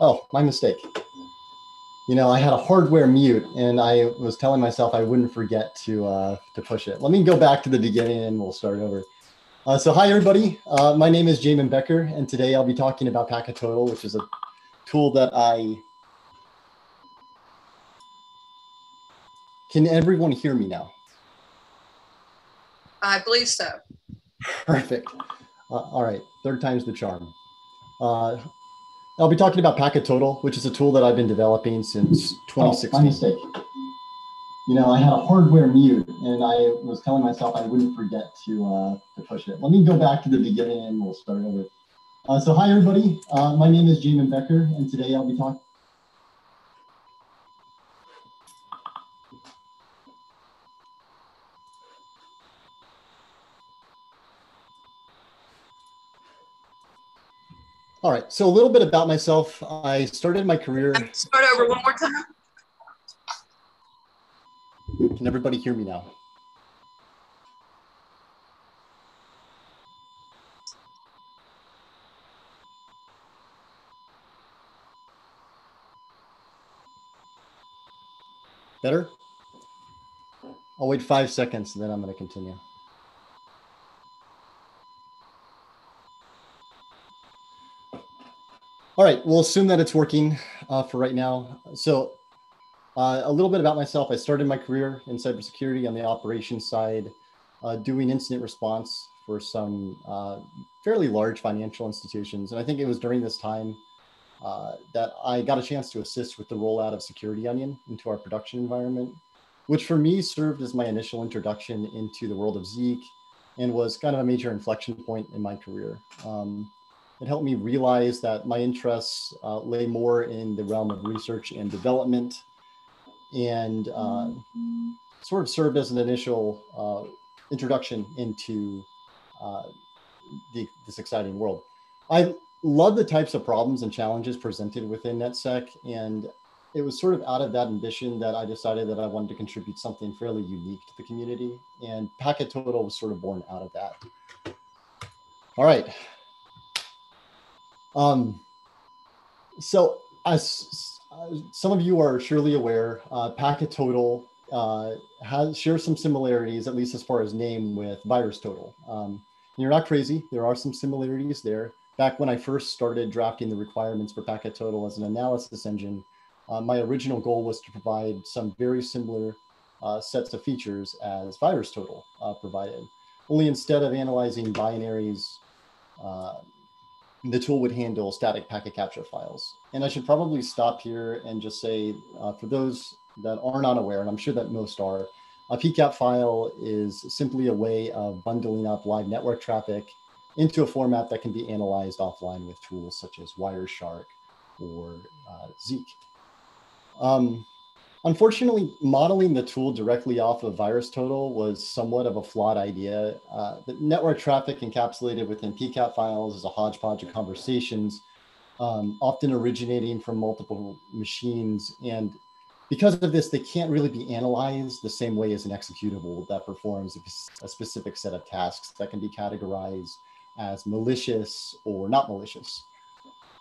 Oh, my mistake. You know, I had a hardware mute and I was telling myself I wouldn't forget to, uh, to push it. Let me go back to the beginning and we'll start over. Uh, so hi, everybody. Uh, my name is Jamin Becker, and today I'll be talking about PacketTotal, which is a tool that I... Can everyone hear me now? I believe so. Perfect. Uh, all right, third time's the charm. Uh, I'll be talking about Packet Total, which is a tool that I've been developing since 2016. Oh, my mistake. You know, I had a hardware mute, and I was telling myself I wouldn't forget to uh, to push it. Let me go back to the beginning, and we'll start over. Uh, so, hi everybody. Uh, my name is Jamin Becker, and today I'll be talking. All right. So a little bit about myself. I started my career. Start over one more time. Can everybody hear me now? Better? I'll wait five seconds and then I'm going to continue. Right, we'll assume that it's working uh, for right now. So uh, a little bit about myself. I started my career in cybersecurity on the operations side, uh, doing incident response for some uh, fairly large financial institutions. And I think it was during this time uh, that I got a chance to assist with the rollout of Security Onion into our production environment, which for me served as my initial introduction into the world of Zeek and was kind of a major inflection point in my career. Um, it helped me realize that my interests uh, lay more in the realm of research and development and uh, sort of served as an initial uh, introduction into uh, the, this exciting world. I love the types of problems and challenges presented within NetSec, and it was sort of out of that ambition that I decided that I wanted to contribute something fairly unique to the community, and PacketTotal was sort of born out of that. All right, um, so as some of you are surely aware, uh, Packet Total uh, has shares some similarities, at least as far as name, with VirusTotal. Um, you're not crazy. There are some similarities there. Back when I first started drafting the requirements for Packet Total as an analysis engine, uh, my original goal was to provide some very similar uh, sets of features as VirusTotal uh, provided. Only instead of analyzing binaries uh, the tool would handle static packet capture files. And I should probably stop here and just say, uh, for those that are not aware, and I'm sure that most are, a PCAP file is simply a way of bundling up live network traffic into a format that can be analyzed offline with tools such as Wireshark or uh, Zeek. Um, Unfortunately, modeling the tool directly off of VirusTotal was somewhat of a flawed idea. Uh, the network traffic encapsulated within PCAP files is a hodgepodge of conversations, um, often originating from multiple machines. And because of this, they can't really be analyzed the same way as an executable that performs a specific set of tasks that can be categorized as malicious or not malicious.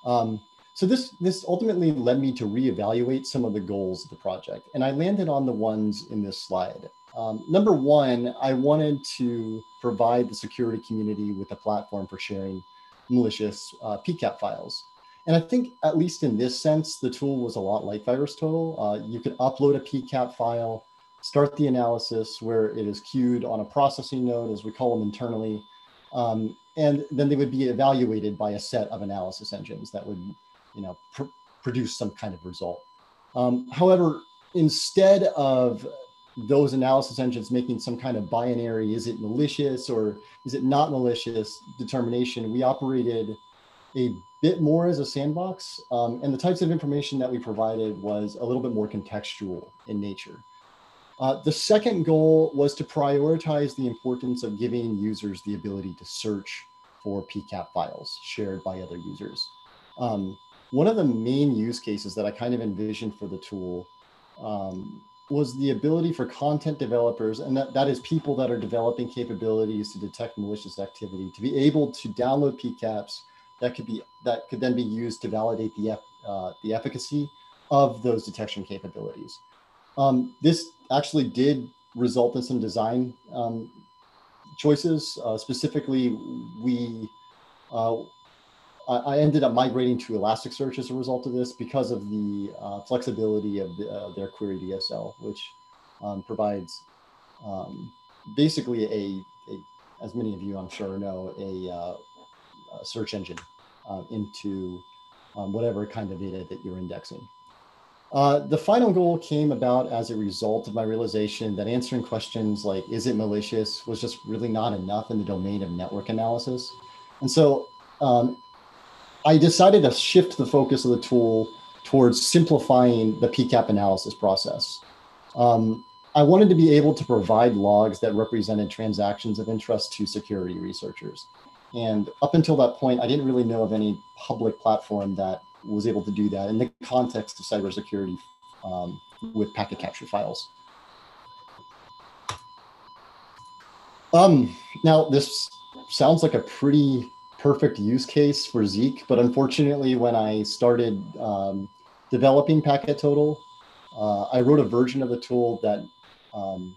Um, so this, this ultimately led me to reevaluate some of the goals of the project. And I landed on the ones in this slide. Um, number one, I wanted to provide the security community with a platform for sharing malicious uh, PCAP files. And I think, at least in this sense, the tool was a lot like VirusTotal. Uh, you could upload a PCAP file, start the analysis where it is queued on a processing node, as we call them internally, um, and then they would be evaluated by a set of analysis engines that would you know, pr produce some kind of result. Um, however, instead of those analysis engines making some kind of binary, is it malicious or is it not malicious determination, we operated a bit more as a sandbox. Um, and the types of information that we provided was a little bit more contextual in nature. Uh, the second goal was to prioritize the importance of giving users the ability to search for PCAP files shared by other users. Um, one of the main use cases that I kind of envisioned for the tool um, was the ability for content developers, and that, that is people that are developing capabilities to detect malicious activity, to be able to download PCAPs that could be that could then be used to validate the uh, the efficacy of those detection capabilities. Um, this actually did result in some design um, choices. Uh, specifically, we uh, I ended up migrating to Elasticsearch as a result of this because of the uh, flexibility of the, uh, their query DSL, which um, provides um, basically a, a, as many of you I'm sure know, a, uh, a search engine uh, into um, whatever kind of data that you're indexing. Uh, the final goal came about as a result of my realization that answering questions like, is it malicious, was just really not enough in the domain of network analysis. And so um, I decided to shift the focus of the tool towards simplifying the PCAP analysis process. Um, I wanted to be able to provide logs that represented transactions of interest to security researchers. And up until that point, I didn't really know of any public platform that was able to do that in the context of cybersecurity um, with packet capture files. Um, now, this sounds like a pretty perfect use case for Zeek, but unfortunately, when I started um, developing Packet Total, uh, I wrote a version of the tool that um,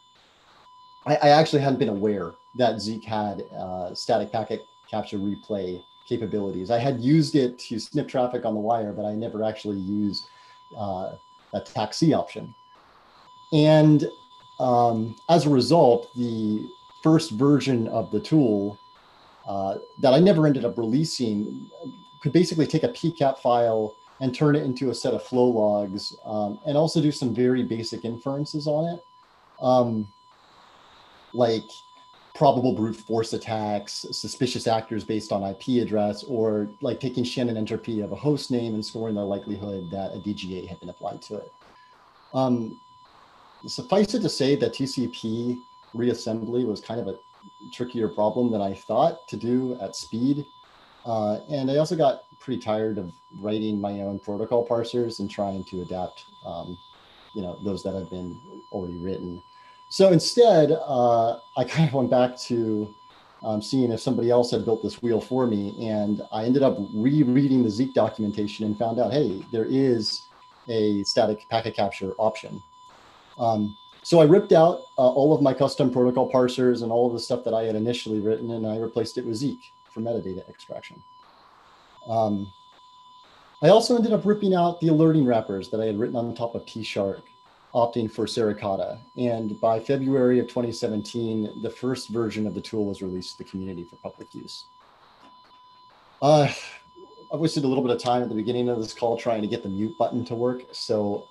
I, I, actually hadn't been aware that Zeek had uh, static packet capture replay capabilities. I had used it to snip traffic on the wire, but I never actually used uh, that TAC-C option. And um, as a result, the first version of the tool uh, that I never ended up releasing could basically take a PCAP file and turn it into a set of flow logs um, and also do some very basic inferences on it. Um, like probable brute force attacks, suspicious actors based on IP address, or like taking Shannon entropy of a host name and scoring the likelihood that a DGA had been applied to it. Um, suffice it to say that TCP reassembly was kind of a trickier problem than I thought to do at speed. Uh, and I also got pretty tired of writing my own protocol parsers and trying to adapt, um, you know, those that have been already written. So instead, uh, I kind of went back to um, seeing if somebody else had built this wheel for me. And I ended up rereading the Zeek documentation and found out, hey, there is a static packet capture option. Um, so I ripped out uh, all of my custom protocol parsers and all of the stuff that I had initially written, and I replaced it with Zeek for metadata extraction. Um, I also ended up ripping out the alerting wrappers that I had written on top of T-Shark opting for Suricata. And by February of 2017, the first version of the tool was released to the community for public use. Uh, I wasted a little bit of time at the beginning of this call trying to get the mute button to work. So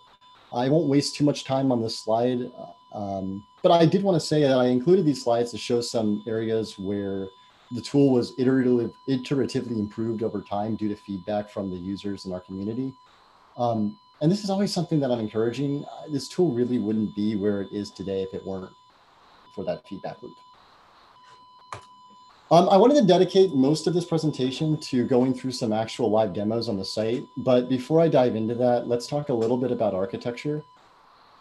I won't waste too much time on this slide. Um, but I did want to say that I included these slides to show some areas where the tool was iterative, iteratively improved over time due to feedback from the users in our community. Um, and this is always something that I'm encouraging. This tool really wouldn't be where it is today if it weren't for that feedback loop. Um, I wanted to dedicate most of this presentation to going through some actual live demos on the site. But before I dive into that, let's talk a little bit about architecture.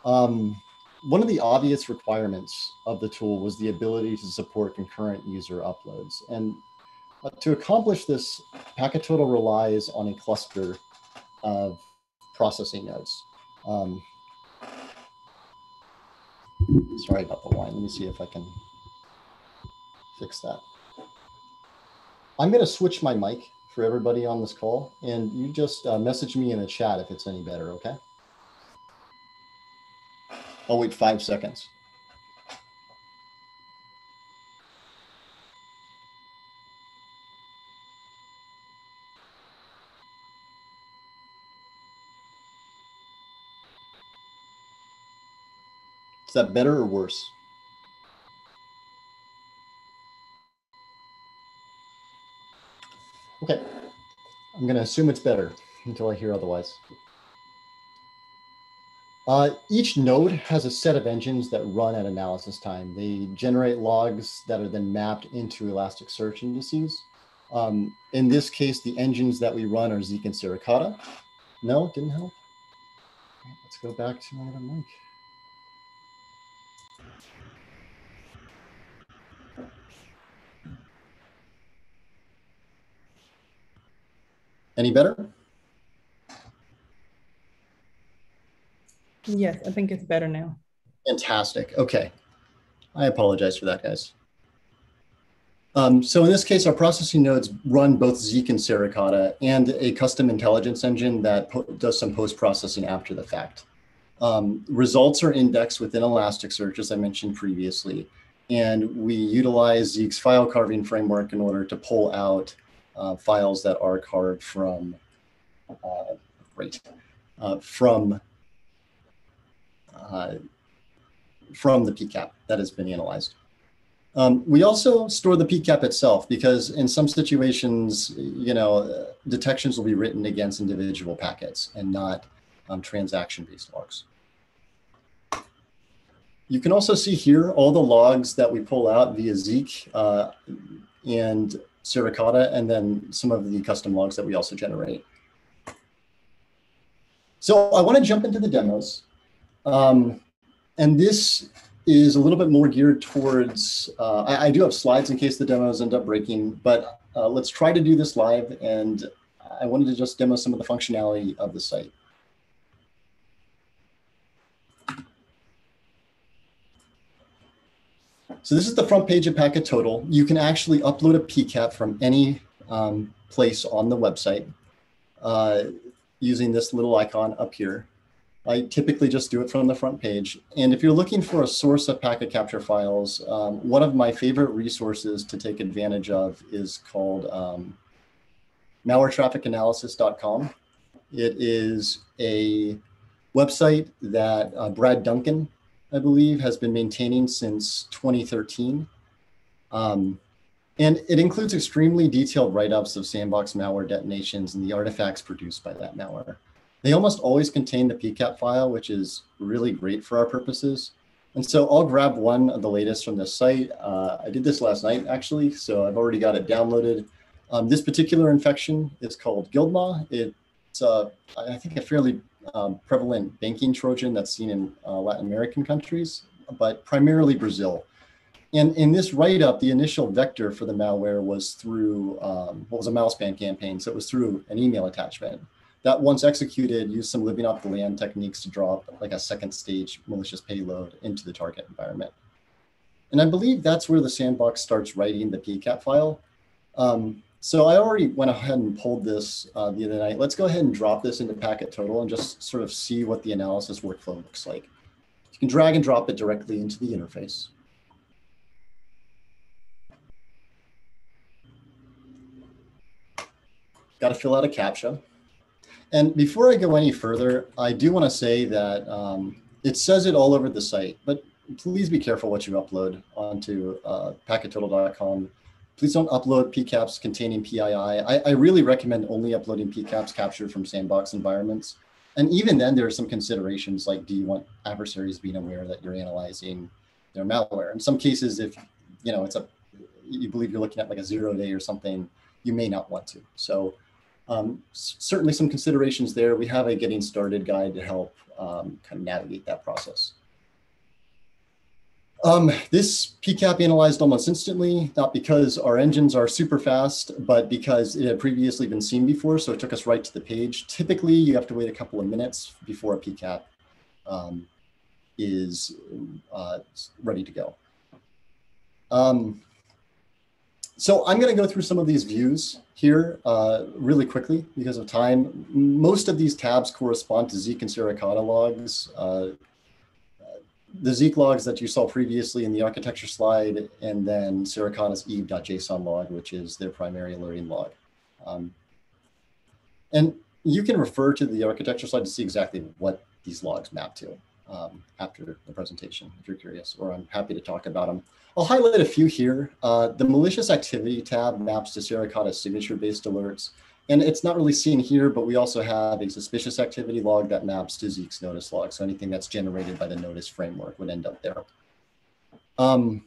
Um, one of the obvious requirements of the tool was the ability to support concurrent user uploads. And uh, to accomplish this, Packet Total relies on a cluster of processing nodes. Um, sorry about the line. Let me see if I can fix that. I'm going to switch my mic for everybody on this call, and you just uh, message me in the chat if it's any better, okay? I'll wait five seconds. Is that better or worse? Okay, I'm going to assume it's better until I hear otherwise. Uh, each node has a set of engines that run at analysis time. They generate logs that are then mapped into Elasticsearch indices. Um, in this case, the engines that we run are Zeek and Suricata. No, didn't help. Let's go back to my other mic. Any better? Yes, I think it's better now. Fantastic. Okay. I apologize for that, guys. Um, so in this case, our processing nodes run both Zeek and Suricata and a custom intelligence engine that does some post-processing after the fact. Um, results are indexed within Elasticsearch, as I mentioned previously, and we utilize Zeek's file carving framework in order to pull out uh, files that are carved from, uh, great, uh, from, uh, from the PCAP that has been analyzed. Um, we also store the PCAP itself because in some situations, you know, detections will be written against individual packets and not um, transaction-based logs. You can also see here all the logs that we pull out via Zeek uh, and Suricata, and then some of the custom logs that we also generate. So I want to jump into the demos. Um, and this is a little bit more geared towards, uh, I, I, do have slides in case the demos end up breaking, but uh, let's try to do this live. And I wanted to just demo some of the functionality of the site. So this is the front page of Packet Total. You can actually upload a PCAP from any um, place on the website uh, using this little icon up here. I typically just do it from the front page. And if you're looking for a source of packet capture files, um, one of my favorite resources to take advantage of is called um, malwaretrafficanalysis.com. It is a website that uh, Brad Duncan, I believe, has been maintaining since 2013. Um, and it includes extremely detailed write-ups of sandbox malware detonations and the artifacts produced by that malware. They almost always contain the PCAP file, which is really great for our purposes. And so I'll grab one of the latest from this site. Uh, I did this last night, actually, so I've already got it downloaded. Um, this particular infection is called Guildma. It's, uh, I think, a fairly um, prevalent banking Trojan that's seen in uh, Latin American countries, but primarily Brazil. And in this write-up, the initial vector for the malware was through, um, what was a malspam campaign. So it was through an email attachment that once executed used some living off the land techniques to drop like a second stage malicious payload into the target environment. And I believe that's where the sandbox starts writing the PCAP file. Um, so I already went ahead and pulled this uh, the other night. Let's go ahead and drop this into Packet Total and just sort of see what the analysis workflow looks like. You can drag and drop it directly into the interface. Got to fill out a CAPTCHA. And before I go any further, I do want to say that um, it says it all over the site, but please be careful what you upload onto uh, packettotal.com. Please don't upload PCAPs containing PII. I, I really recommend only uploading PCAPs captured from sandbox environments. And even then, there are some considerations like, do you want adversaries being aware that you're analyzing their malware? In some cases, if you know it's a, you believe you're looking at like a zero day or something, you may not want to. So um, certainly some considerations there. We have a getting started guide to help um, kind of navigate that process. Um, this PCAP analyzed almost instantly, not because our engines are super fast, but because it had previously been seen before, so it took us right to the page. Typically, you have to wait a couple of minutes before a PCAP um, is uh, ready to go. Um, so I'm going to go through some of these views here uh, really quickly because of time. Most of these tabs correspond to Zeek and Suricata logs. Uh, the Zeek logs that you saw previously in the architecture slide, and then Suricata's eve.json log, which is their primary alerting log. Um, and you can refer to the architecture slide to see exactly what these logs map to um, after the presentation, if you're curious, or I'm happy to talk about them. I'll highlight a few here. Uh, the malicious activity tab maps to Suricata's signature-based alerts. And it's not really seen here, but we also have a suspicious activity log that maps to Zeek's notice log. So anything that's generated by the notice framework would end up there. Um,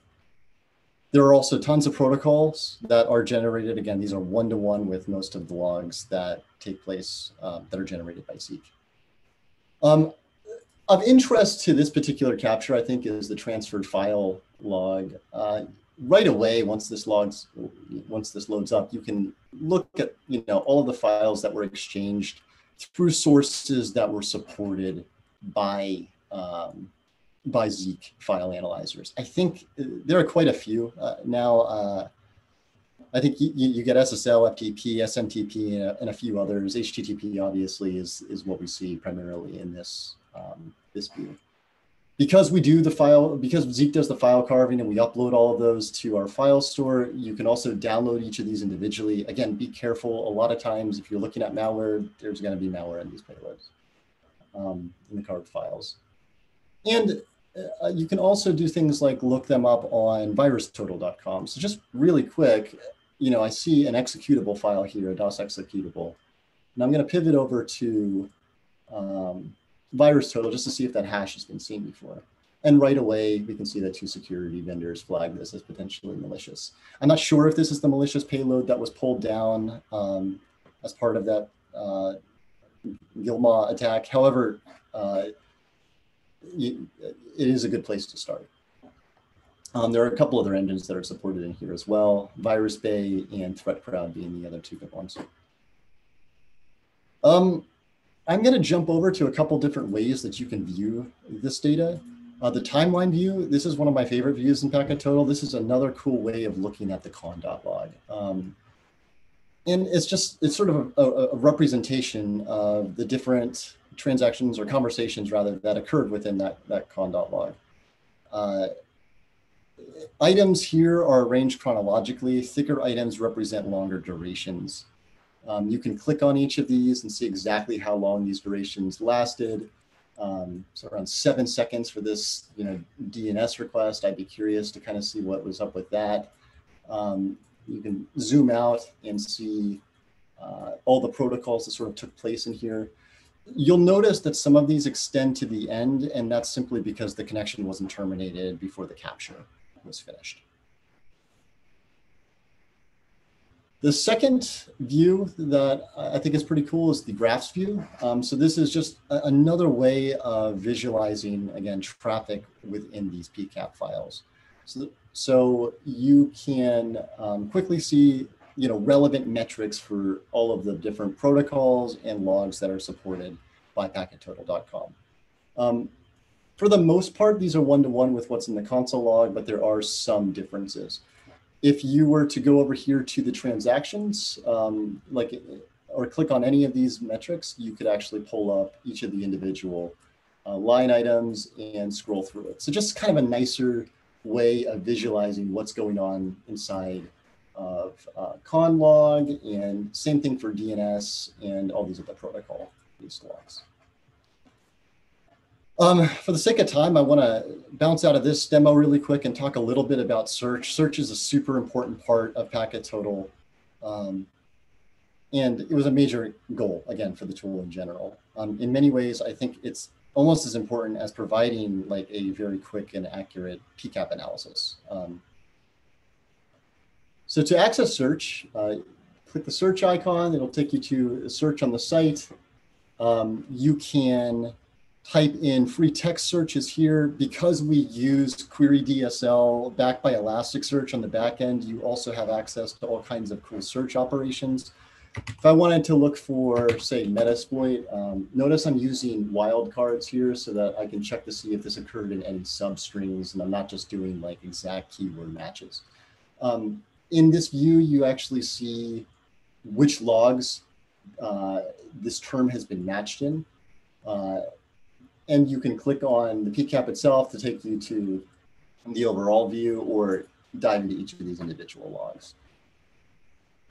there are also tons of protocols that are generated. Again, these are one-to-one -one with most of the logs that take place uh, that are generated by Zeek. Um, of interest to this particular capture, I think, is the transferred file log. Uh, right away, once this logs, once this loads up, you can look at you know all of the files that were exchanged through sources that were supported by um, by Zeek file analyzers. I think uh, there are quite a few uh, now. Uh, I think you, you, get SSL, FTP, SMTP, and a, and a, few others. HTTP obviously is is what we see primarily in this um, this view. Because we do the file, because Zeek does the file carving and we upload all of those to our file store, you can also download each of these individually. Again, be careful. A lot of times, if you're looking at malware, there's going to be malware in these payloads, um, in the carved files. And uh, you can also do things like look them up on virustotal.com. So just really quick, you know, I see an executable file here, a DOS executable, and I'm going to pivot over to um, VirusTotal just to see if that hash has been seen before. And right away, we can see that two security vendors flag this as potentially malicious. I'm not sure if this is the malicious payload that was pulled down um, as part of that uh, Guildma attack. However, uh, it is a good place to start. Um, there are a couple other engines that are supported in here as well, Virus Bay and ThreatCrowd being the other two good ones. Um, I'm going to jump over to a couple different ways that you can view this data. Uh, the timeline view, this is one of my favorite views in Packet Total. This is another cool way of looking at the conn.log. Um, and it's just, it's sort of a, a, representation of the different transactions or conversations rather that occurred within that, that conn.log. Uh, items here are arranged chronologically. Thicker items represent longer durations. Um, you can click on each of these and see exactly how long these durations lasted. Um, so around seven seconds for this, you know, DNS request. I'd be curious to kind of see what was up with that. Um, you can zoom out and see uh, all the protocols that sort of took place in here. You'll notice that some of these extend to the end, and that's simply because the connection wasn't terminated before the capture was finished. The second view that I think is pretty cool is the graphs view. Um, so this is just a, another way of visualizing, again, traffic within these PCAP files. So, so you can um, quickly see you know, relevant metrics for all of the different protocols and logs that are supported by packettotal.com. Um, for the most part, these are one-to-one -one with what's in the console log, but there are some differences. If you were to go over here to the transactions, um, like, or click on any of these metrics, you could actually pull up each of the individual uh, line items and scroll through it. So just kind of a nicer way of visualizing what's going on inside of uh, conlog and same thing for DNS and all these other protocol based logs. Um, for the sake of time, I want to bounce out of this demo really quick and talk a little bit about search. Search is a super important part of PacketTotal. Um, and it was a major goal, again, for the tool in general. Um, in many ways, I think it's almost as important as providing like a very quick and accurate PCAP analysis. Um, so to access search, uh, click the search icon. It'll take you to search on the site. Um, you can type in free text searches here. Because we use Query DSL backed by Elasticsearch on the back end, you also have access to all kinds of cool search operations. If I wanted to look for, say, Metasploit, um, notice I'm using wildcards here so that I can check to see if this occurred in any substrings and I'm not just doing like exact keyword matches. Um, in this view, you actually see which logs uh, this term has been matched in. Uh, and you can click on the PCAP itself to take you to the overall view or dive into each of these individual logs.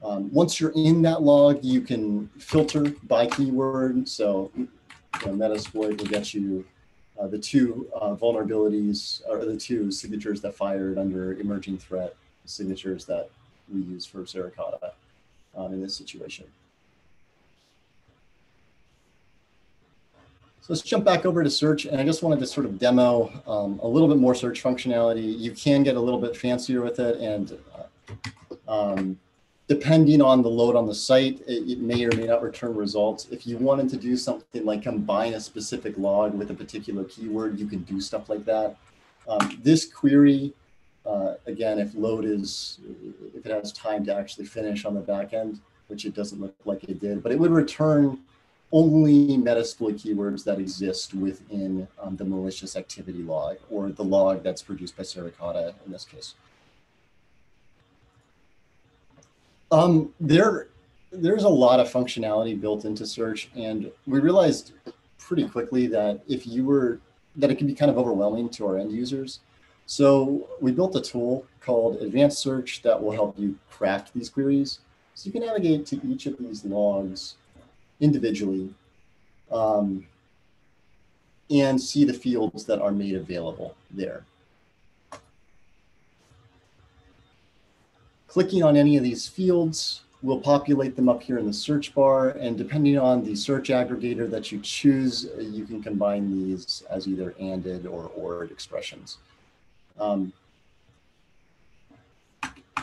Um, once you're in that log, you can filter by keyword. So Metasploit will get you uh, the two uh, vulnerabilities or the two signatures that fired under emerging threat signatures that we use for Suricata um, in this situation. So let's jump back over to search. And I just wanted to sort of demo um, a little bit more search functionality. You can get a little bit fancier with it. And uh, um, depending on the load on the site, it, it, may or may not return results. If you wanted to do something like combine a specific log with a particular keyword, you can do stuff like that. Um, this query uh, again, if load is, if it has time to actually finish on the back end, which it doesn't look like it did, but it would return only Metasploit keywords that exist within um, the malicious activity log or the log that's produced by Suricata in this case. Um, there, there's a lot of functionality built into search, and we realized pretty quickly that if you were that it can be kind of overwhelming to our end users. So we built a tool called Advanced Search that will help you craft these queries. So you can navigate to each of these logs individually um, and see the fields that are made available there. Clicking on any of these fields will populate them up here in the search bar. And depending on the search aggregator that you choose, you can combine these as either ANDed or ORed expressions. Um,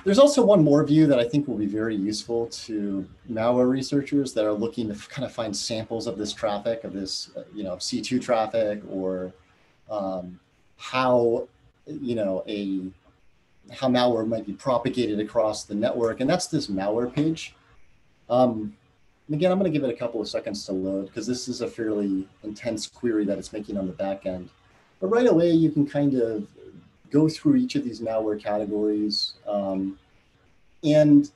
there's also one more view that I think will be very useful to malware researchers that are looking to kind of find samples of this traffic, of this, uh, you know, C2 traffic, or um, how, you know, a how malware might be propagated across the network, and that's this malware page. Um, and again, I'm going to give it a couple of seconds to load because this is a fairly intense query that it's making on the back end. But right away, you can kind of go through each of these malware categories um, and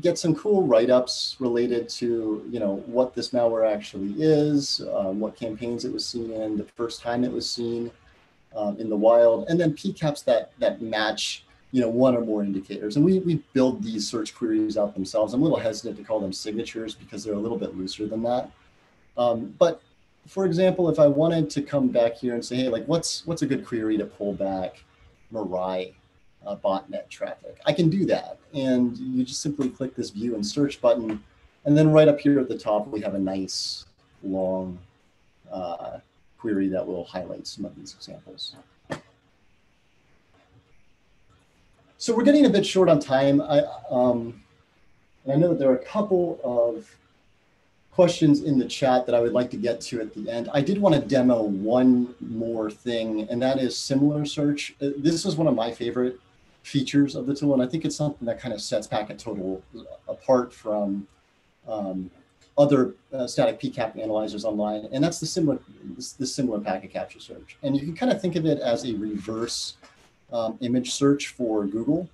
get some cool write-ups related to you know what this malware actually is, um, what campaigns it was seen in, the first time it was seen um, in the wild, and then PCAPs that that match you know one or more indicators. And we we build these search queries out themselves. I'm a little hesitant to call them signatures because they're a little bit looser than that. Um, but for example, if I wanted to come back here and say, hey, like what's what's a good query to pull back Mirai uh, botnet traffic. I can do that. And you just simply click this view and search button. And then right up here at the top, we have a nice long uh, query that will highlight some of these examples. So we're getting a bit short on time. I, um, I know that there are a couple of questions in the chat that I would like to get to at the end. I did want to demo one more thing, and that is similar search. Uh, this is one of my favorite features of the tool, and I think it's something that kind of sets Packet Total apart from um, other uh, static PCAP analyzers online, and that's the similar the similar packet capture search. And you can kind of think of it as a reverse um, image search for Google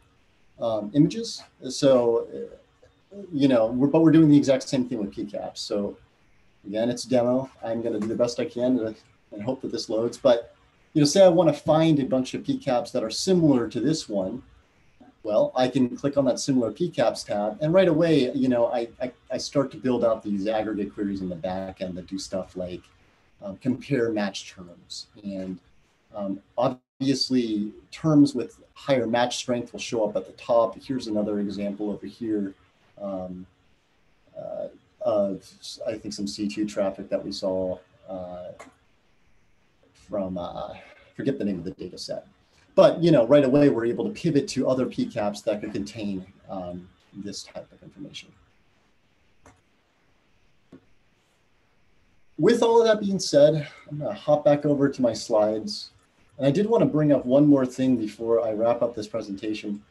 um, images. So uh, you know, we're, but we're doing the exact same thing with PCAPs. So again, it's demo. I'm going to do the best I can to, and hope that this loads. But you know, say I want to find a bunch of PCAPs that are similar to this one. Well, I can click on that similar PCAPs tab, and right away, you know, I, I, I start to build out these aggregate queries in the back end that do stuff like um, compare match terms. And um, obviously, terms with higher match strength will show up at the top. Here's another example over here um, uh, of, I think, some C2 traffic that we saw uh, from, uh, forget the name of the data set. But, you know, right away, we're able to pivot to other PCAPs that could contain um, this type of information. With all of that being said, I'm going to hop back over to my slides. And I did want to bring up one more thing before I wrap up this presentation.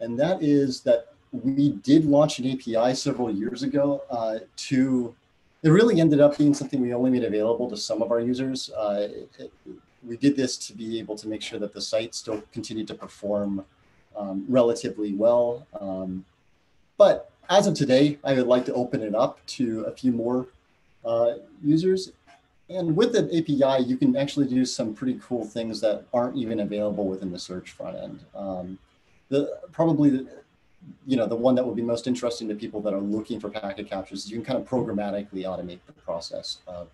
And that is that we did launch an API several years ago uh, to, it really ended up being something we only made available to some of our users. Uh, it, we did this to be able to make sure that the site still continued to perform um, relatively well. Um, but as of today, I would like to open it up to a few more uh, users. And with the API, you can actually do some pretty cool things that aren't even available within the search front end. Um, the, probably the, you know, the one that would be most interesting to people that are looking for packet captures is you can kind of programmatically automate the process of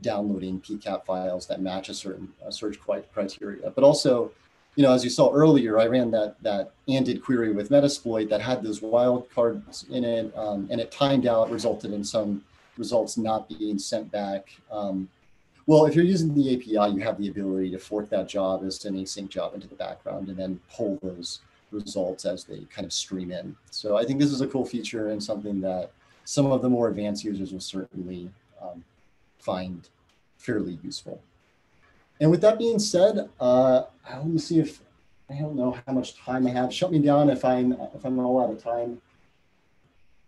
downloading PCAP files that match a certain a search criteria. But also, you know, as you saw earlier, I ran that that ANDed query with Metasploit that had those wildcards in it, um, and it timed out, resulted in some results not being sent back. Um, well, if you're using the API, you have the ability to fork that job as an async job into the background and then pull those results as they kind of stream in. So I think this is a cool feature and something that some of the more advanced users will certainly um, find fairly useful. And with that being said, uh, let me see if I don't know how much time I have. Shut me down if I'm if I'm all out of time.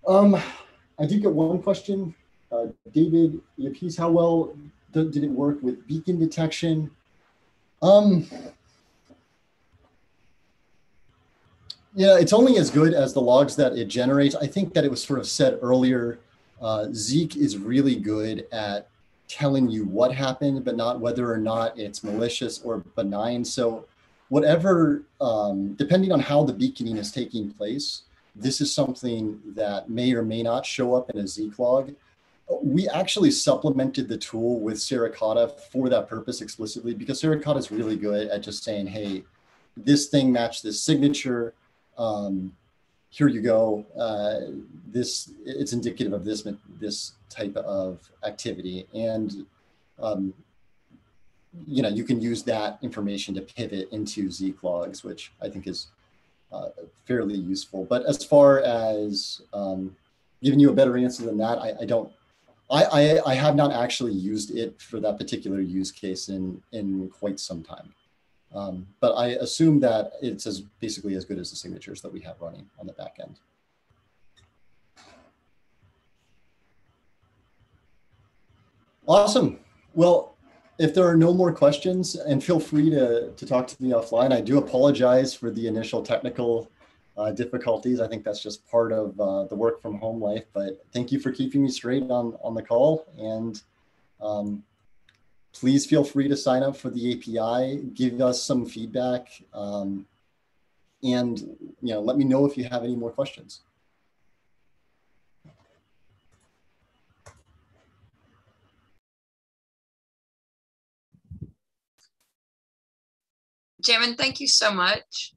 Um, I did get one question uh, David Yapis, how well did it work with beacon detection? Um, yeah, it's only as good as the logs that it generates. I think that it was sort of said earlier, uh, Zeek is really good at telling you what happened, but not whether or not it's malicious or benign. So whatever, um, depending on how the beaconing is taking place, this is something that may or may not show up in a Zeek log. We actually supplemented the tool with Suricata for that purpose explicitly because Suricata is really good at just saying, hey, this thing matched this signature. Um, here you go. Uh, this it's indicative of this this type of activity, and um, you know you can use that information to pivot into Zeek logs, which I think is uh, fairly useful. But as far as um, giving you a better answer than that, I, I don't. I, I, I have not actually used it for that particular use case in in quite some time. Um, but I assume that it's as basically as good as the signatures that we have running on the back end. Awesome. Well, if there are no more questions, and feel free to, to talk to me offline. I do apologize for the initial technical uh, difficulties. I think that's just part of uh, the work from home life, but thank you for keeping me straight on, on the call. And um, please feel free to sign up for the API, give us some feedback, um, and you know, let me know if you have any more questions. Jamin, thank you so much.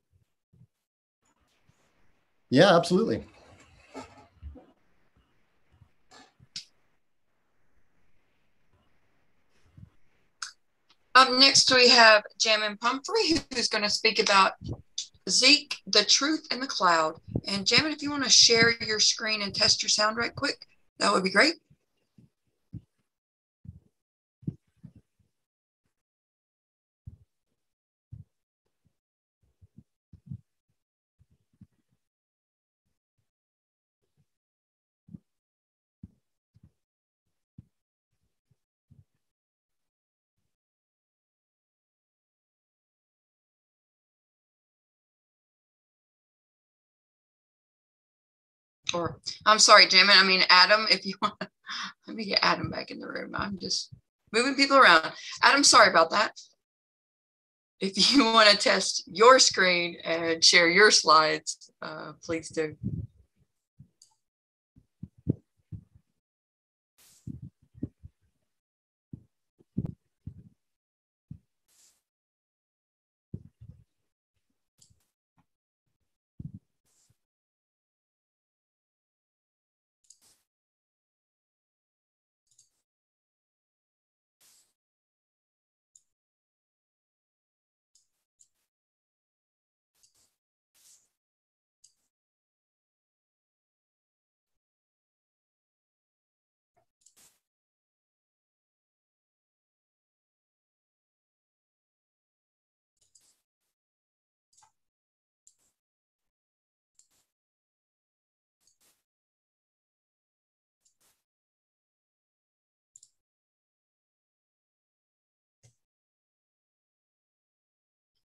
Yeah, absolutely. Up next, we have Jamin Pumphrey, who's going to speak about Zeek, the truth in the cloud. And Jamin, if you want to share your screen and test your sound right quick, that would be great. I'm sorry, Jim. I mean, Adam, if you want, let me get Adam back in the room. I'm just moving people around. Adam, sorry about that. If you want to test your screen and share your slides, uh, please do.